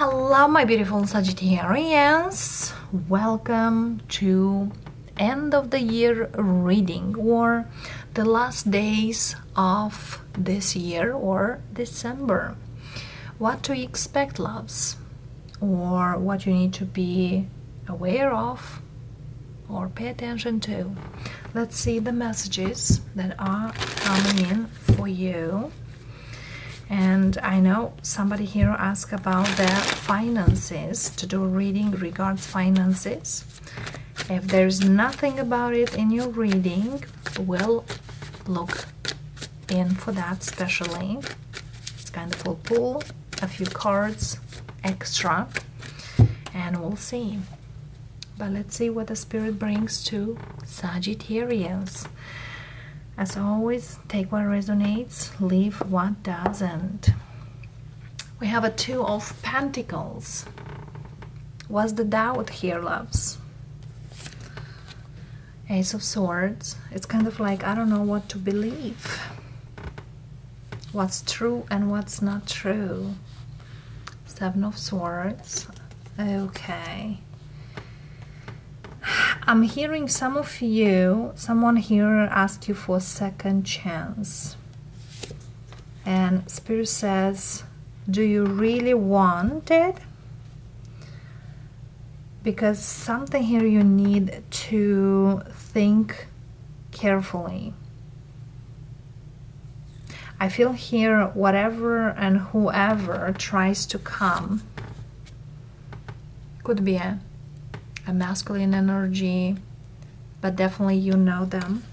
Hello, my beautiful Sagittarians. Welcome to end of the year reading or the last days of this year or December. What to expect, loves, or what you need to be aware of or pay attention to. Let's see the messages that are coming in for you and I know somebody here asked about their finances to do a reading regards finances. If there's nothing about it in your reading, we'll look in for that specially. It's kind of full pull, a few cards extra, and we'll see. But let's see what the spirit brings to Sagittarians. As always, take what resonates, leave what doesn't. We have a Two of Pentacles. What's the doubt here, loves? Ace of Swords. It's kind of like, I don't know what to believe. What's true and what's not true. Seven of Swords. Okay. I'm hearing some of you, someone here asked you for a second chance. And Spirit says, Do you really want it? Because something here you need to think carefully. I feel here whatever and whoever tries to come could be a a masculine energy, but definitely you know them.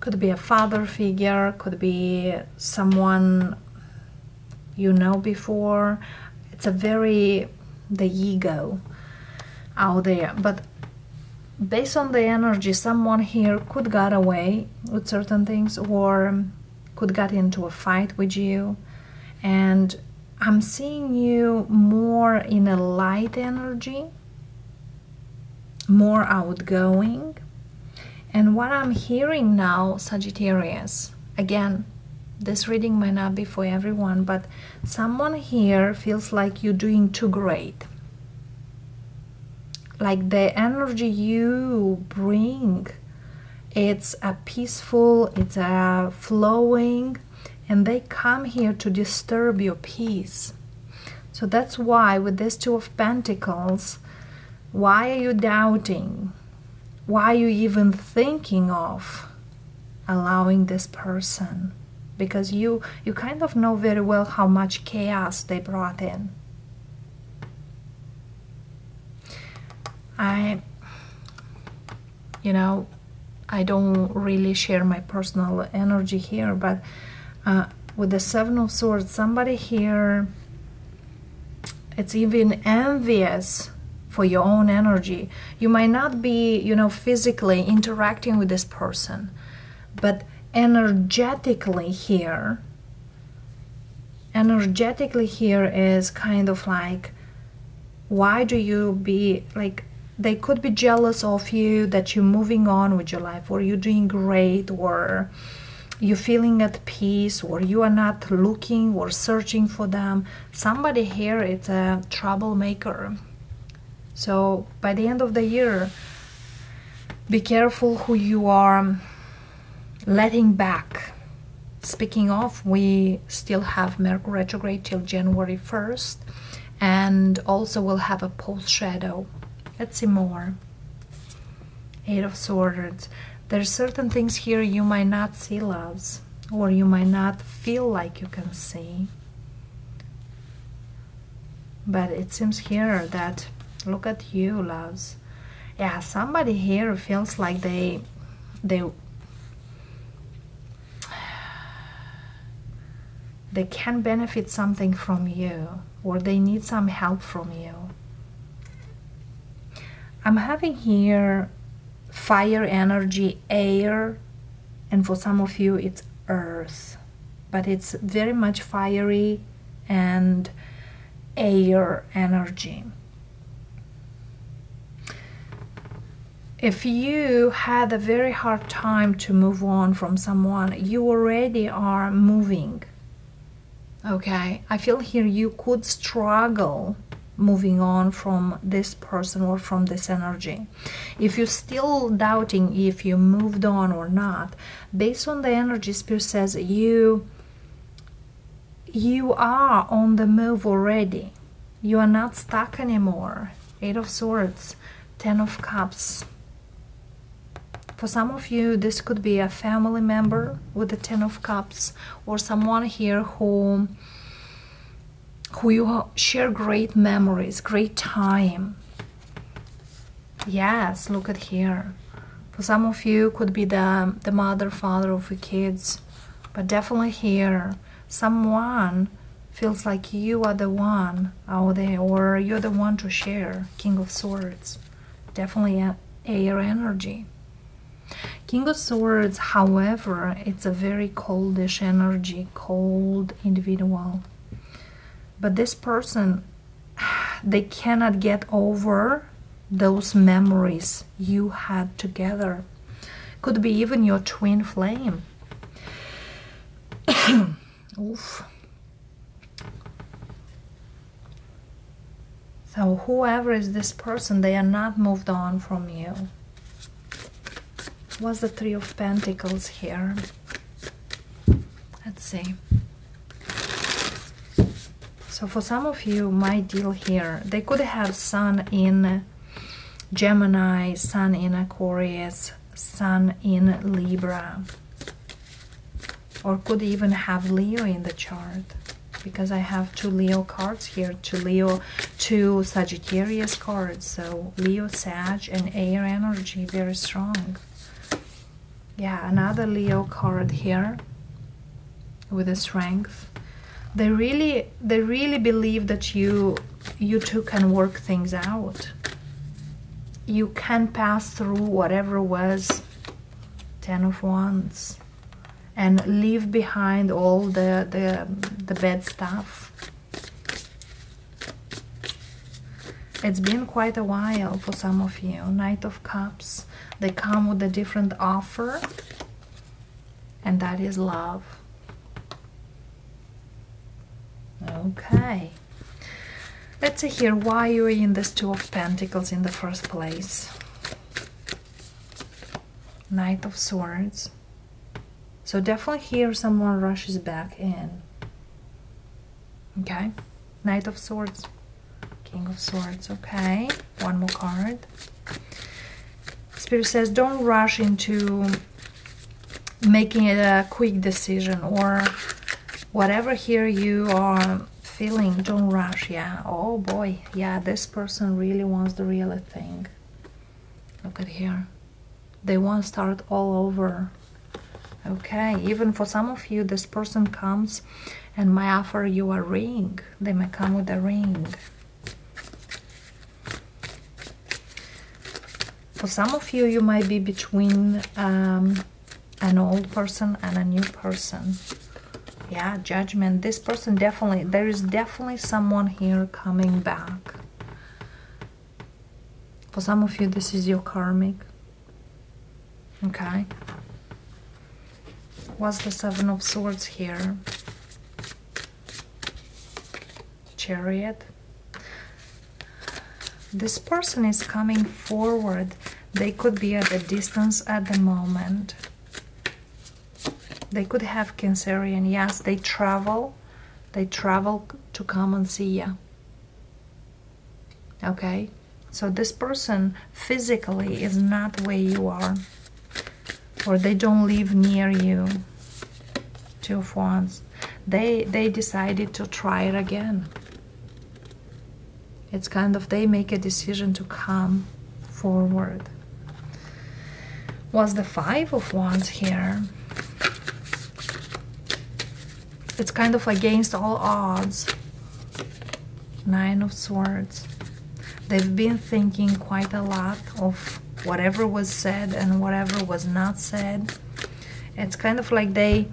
Could be a father figure, could be someone you know before. It's a very, the ego out there. But based on the energy, someone here could get away with certain things or could get into a fight with you. And I'm seeing you more in a light energy more outgoing. And what I'm hearing now, Sagittarius, again, this reading might not be for everyone, but someone here feels like you're doing too great. Like the energy you bring, it's a peaceful, it's a flowing, and they come here to disturb your peace. So that's why with this Two of Pentacles, why are you doubting? Why are you even thinking of allowing this person? Because you you kind of know very well how much chaos they brought in. I you know, I don't really share my personal energy here, but uh, with the Seven of Swords, somebody here, it's even envious for your own energy. You might not be, you know, physically interacting with this person, but energetically here, energetically here is kind of like, why do you be like, they could be jealous of you that you're moving on with your life or you're doing great or you're feeling at peace or you are not looking or searching for them somebody here is a troublemaker so by the end of the year, be careful who you are letting back. Speaking of, we still have Mercury retrograde till January 1st, and also we'll have a post shadow. Let's see more. Eight of Swords. There's certain things here you might not see, loves, or you might not feel like you can see. But it seems here that Look at you, loves. Yeah, somebody here feels like they they they can benefit something from you or they need some help from you. I'm having here fire energy, air, and for some of you it's earth, but it's very much fiery and air energy. If you had a very hard time to move on from someone, you already are moving. Okay, I feel here you could struggle moving on from this person or from this energy. If you're still doubting if you moved on or not, based on the energy, Spirit says you you are on the move already. You are not stuck anymore. Eight of Swords, Ten of Cups. For some of you, this could be a family member with the Ten of Cups or someone here who who you share great memories, great time. Yes, look at here. For some of you, could be the, the mother, father of your kids. But definitely here, someone feels like you are the one out there or you're the one to share. King of Swords. Definitely air energy. King of Swords, however, it's a very coldish energy, cold individual. But this person they cannot get over those memories you had together. Could be even your twin flame. Oof. so whoever is this person they are not moved on from you what's the three of pentacles here let's see so for some of you, my deal here, they could have Sun in Gemini, Sun in Aquarius, Sun in Libra, or could even have Leo in the chart because I have two Leo cards here, two Leo, two Sagittarius cards. So Leo, Sag, and air energy very strong. Yeah, another Leo card here with a strength. They really they really believe that you you two can work things out. You can pass through whatever was ten of wands and leave behind all the the, the bad stuff. It's been quite a while for some of you. Knight of cups they come with a different offer and that is love Okay. Let's see here why you're in this Two of Pentacles in the first place. Knight of Swords. So definitely here someone rushes back in. Okay. Knight of Swords. King of Swords. Okay. One more card. Spirit says don't rush into making a quick decision or whatever here you are feeling. Don't rush. Yeah. Oh boy. Yeah this person really wants the real thing. Look at here. They want to start all over. Okay. Even for some of you this person comes and might offer you a ring. They may come with a ring for some of you you might be between um, an old person and a new person. Yeah judgment. This person definitely there is definitely someone here coming back. For some of you this is your karmic. Okay. What's the seven of swords here? Chariot. This person is coming forward they could be at a distance at the moment they could have Cancerian. Yes, they travel. They travel to come and see you. Okay? So this person physically is not where you are. Or they don't live near you. Two of Wands. They, they decided to try it again. It's kind of they make a decision to come forward. Was the Five of Wands here? it's kind of against all odds. Nine of Swords. They've been thinking quite a lot of whatever was said and whatever was not said. It's kind of like they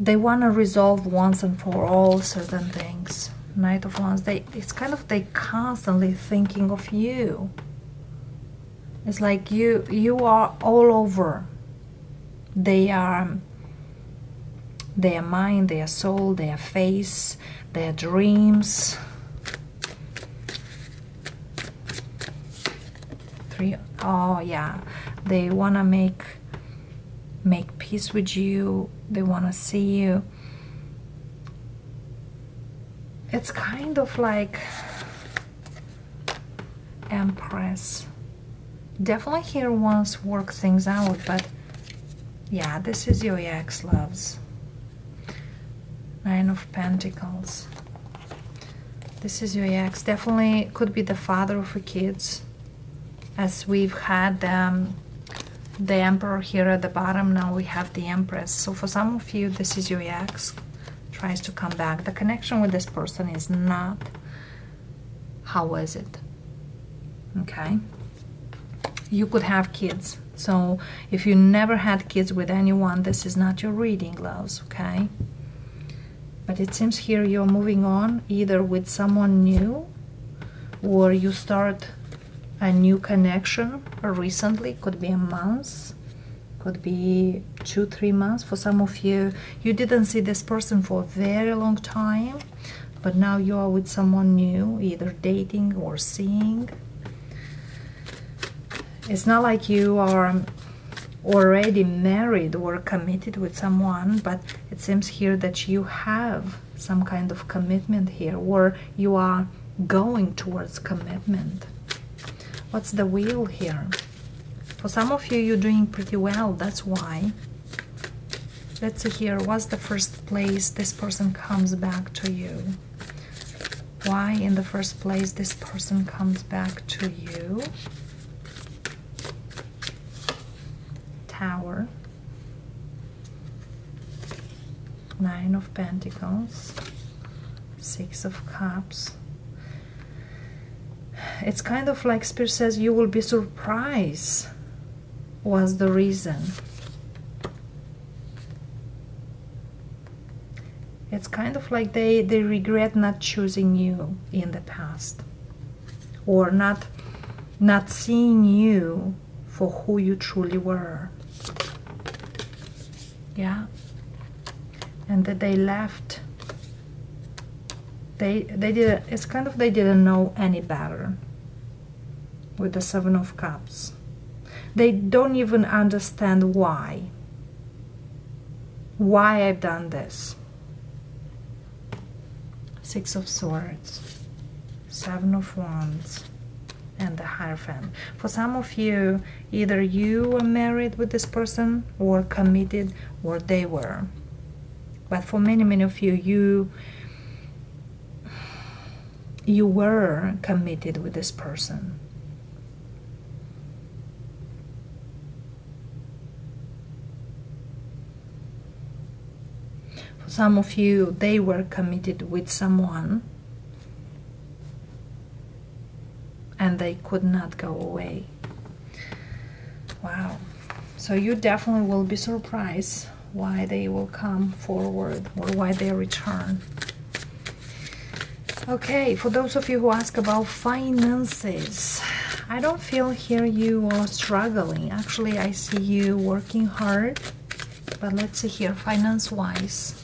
they want to resolve once and for all certain things. Knight of Wands, they it's kind of they constantly thinking of you. It's like you you are all over. They are their mind, their soul, their face, their dreams. Three. Oh yeah, they wanna make make peace with you. They wanna see you. It's kind of like Empress. Definitely here wants work things out, but yeah, this is your ex loves. Nine of Pentacles. This is your ex. Definitely could be the father of your kids. As we've had um, the Emperor here at the bottom, now we have the Empress. So for some of you, this is your ex. Tries to come back. The connection with this person is not how is it? Okay. You could have kids. So if you never had kids with anyone, this is not your reading, loves, okay? But it seems here you're moving on either with someone new or you start a new connection recently, could be a month, could be two, three months. For some of you, you didn't see this person for a very long time, but now you are with someone new, either dating or seeing. It's not like you are um, already married or committed with someone, but it seems here that you have some kind of commitment here, or you are going towards commitment. What's the wheel here? For some of you, you're doing pretty well, that's why. Let's see here, what's the first place this person comes back to you? Why, in the first place, this person comes back to you? Nine of Pentacles, Six of Cups. It's kind of like Spirit says you will be surprised was the reason. It's kind of like they, they regret not choosing you in the past or not not seeing you for who you truly were yeah and that they left they they did it's kind of they didn't know any better with the seven of cups they don't even understand why why I've done this six of swords seven of wands and the Hierophant. For some of you, either you were married with this person or committed or they were. But for many, many of you, you you were committed with this person. For some of you, they were committed with someone and they could not go away. Wow. So you definitely will be surprised why they will come forward or why they return. Okay, for those of you who ask about finances, I don't feel here you are struggling. Actually, I see you working hard. But let's see here, finance-wise.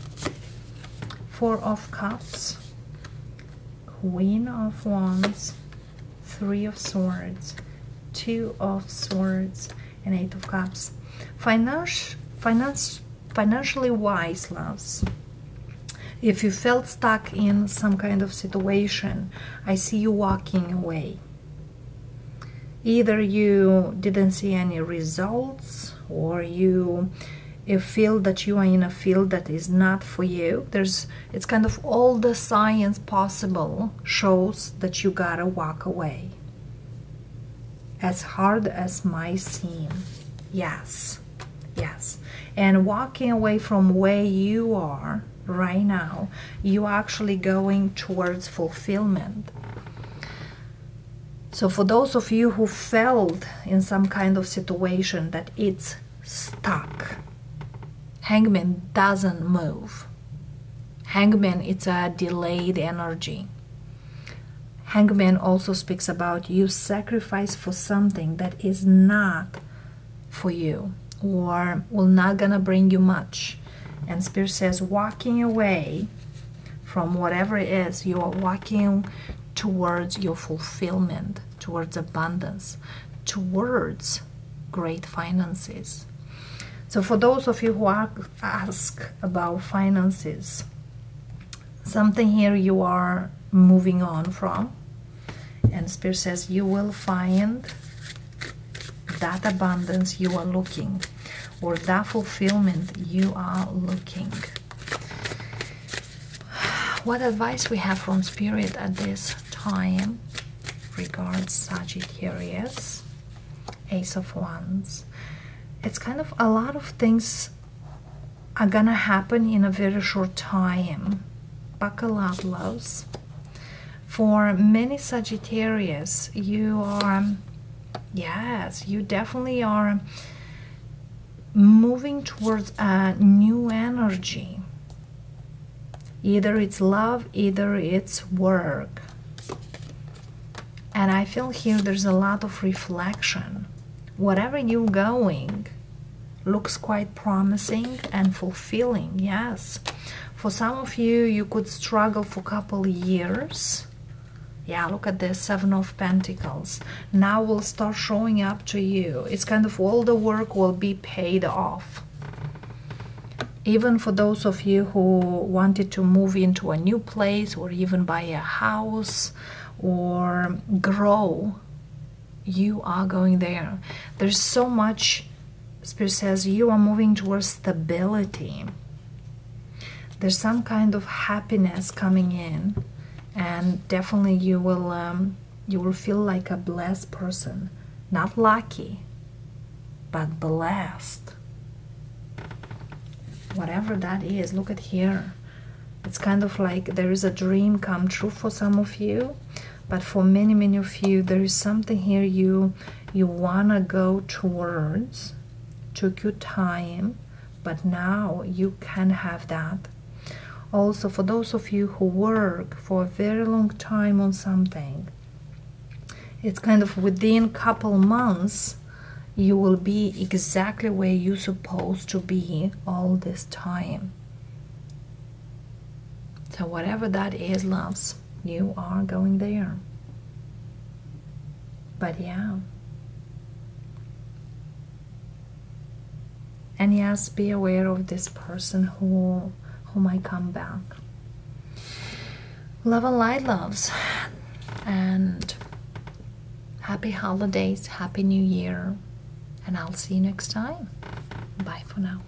Four of Cups, Queen of Wands, Three of Swords, Two of Swords, and Eight of Cups. Finance, finance, financially wise, loves. If you felt stuck in some kind of situation, I see you walking away. Either you didn't see any results or you you feel that you are in a field that is not for you. There's it's kind of all the science possible shows that you gotta walk away. As hard as might seem. Yes. Yes and walking away from where you are right now you are actually going towards fulfillment so for those of you who felt in some kind of situation that it's stuck Hangman doesn't move. Hangman it's a delayed energy. Hangman also speaks about you sacrifice for something that is not for you or will not gonna bring you much. And Spirit says, walking away from whatever it is, you are walking towards your fulfillment, towards abundance, towards great finances. So, for those of you who ask about finances, something here you are moving on from, and Spirit says you will find that abundance you are looking or that fulfillment you are looking. What advice we have from Spirit at this time regards Sagittarius, Ace of Wands. It's kind of a lot of things are gonna happen in a very short time. Buckle up, loves. For many Sagittarius, you are, yes, you definitely are moving towards a new energy. Either it's love, either it's work. And I feel here there's a lot of reflection. Whatever you're going looks quite promising and fulfilling, yes. For some of you, you could struggle for a couple years yeah look at this seven of pentacles. Now will start showing up to you. It's kind of all the work will be paid off. Even for those of you who wanted to move into a new place or even buy a house or grow you are going there. There's so much spirit says you are moving towards stability. There's some kind of happiness coming in and definitely you will um, you will feel like a blessed person. Not lucky but blessed. Whatever that is look at here. It's kind of like there is a dream come true for some of you but for many many of you there is something here you you want to go towards. Took you time but now you can have that also for those of you who work for a very long time on something it's kind of within couple months you will be exactly where you're supposed to be all this time. So whatever that is loves you are going there. But yeah. And yes be aware of this person who who might come back. Love and light loves. And happy holidays, happy new year. And I'll see you next time. Bye for now.